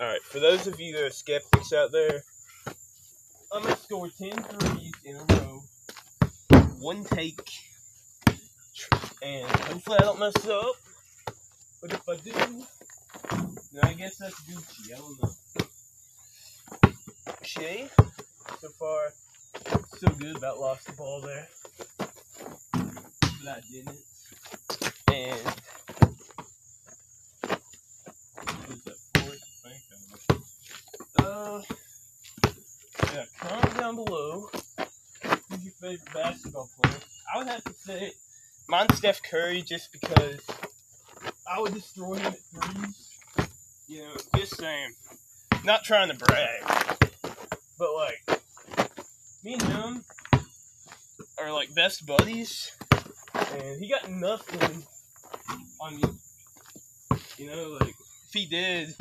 Alright, for those of you that are skeptics out there, I'm gonna score 10 threes in a row. One take. And hopefully I don't mess up. But if I do, then I guess that's Gucci. I don't know. Okay. So far, so good about lost the ball there. But I didn't. And down below. Who's your favorite basketball player? I would have to say mine's Steph Curry just because I would destroy him at threes. You know, just saying. Not trying to brag. But like me and him are like best buddies and he got nothing on me. You know, like if he did